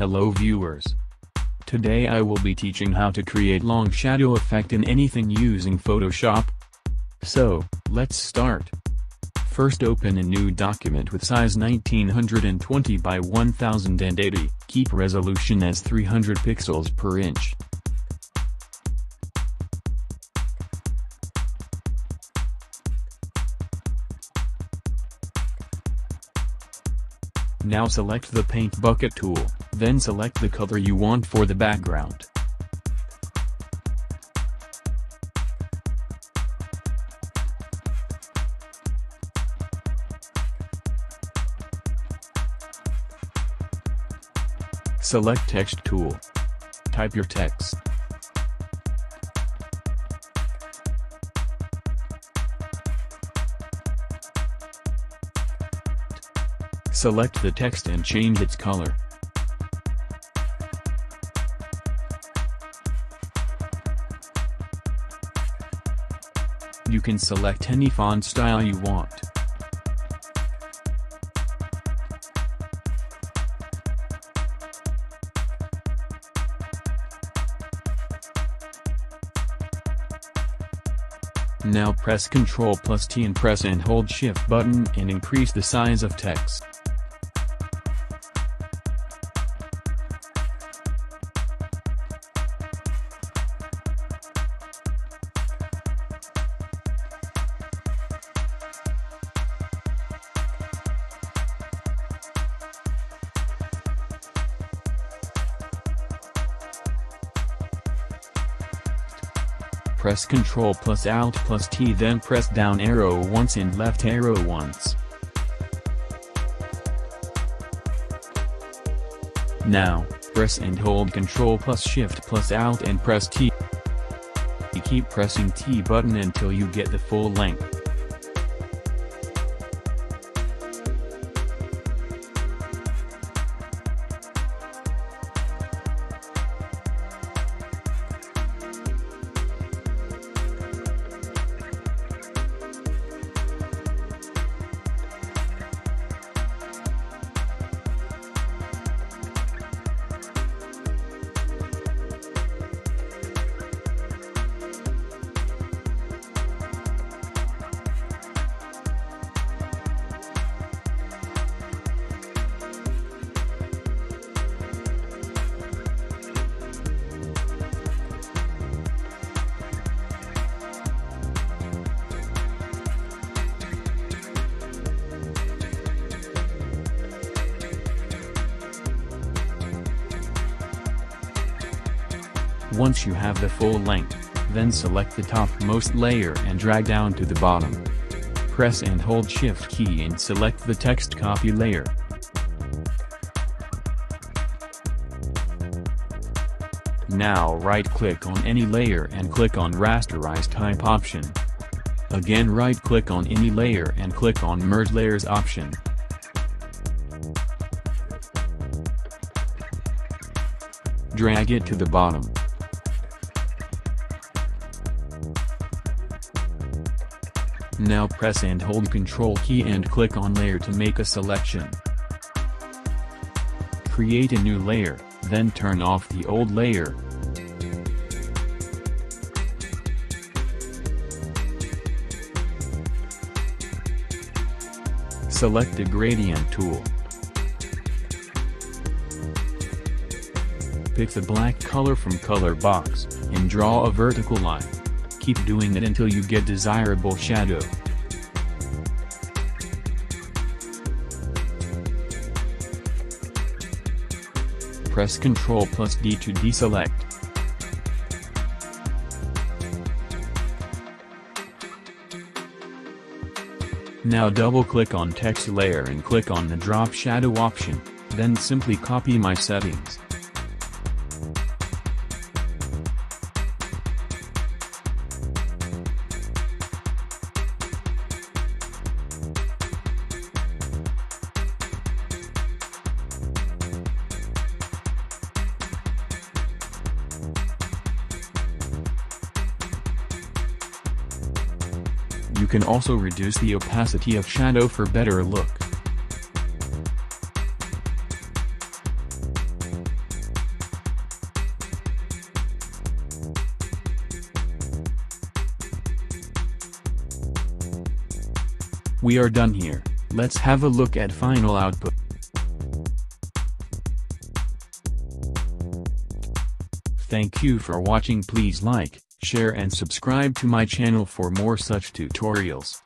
Hello viewers. Today I will be teaching how to create long shadow effect in anything using Photoshop. So, let's start. First open a new document with size 1920 by 1080, keep resolution as 300 pixels per inch. Now select the paint bucket tool, then select the color you want for the background. Select text tool. Type your text. Select the text and change its color. You can select any font style you want. Now press Ctrl plus T and press and hold Shift button and increase the size of text. Press Ctrl plus Alt plus T then press down arrow once and left arrow once. Now, press and hold Ctrl plus Shift plus Alt and press T. Keep pressing T button until you get the full length. Once you have the full length, then select the topmost layer and drag down to the bottom. Press and hold shift key and select the text copy layer. Now right-click on any layer and click on Rasterize Type option. Again right-click on any layer and click on Merge Layers option. Drag it to the bottom. Now press and hold Ctrl key and click on layer to make a selection. Create a new layer, then turn off the old layer. Select the gradient tool. Pick the black color from color box, and draw a vertical line. Keep doing it until you get desirable shadow. Press Ctrl plus D to deselect. Now double-click on text layer and click on the drop shadow option, then simply copy my settings. can also reduce the opacity of shadow for better look. We are done here, let's have a look at final output. Thank you for watching please like, share and subscribe to my channel for more such tutorials.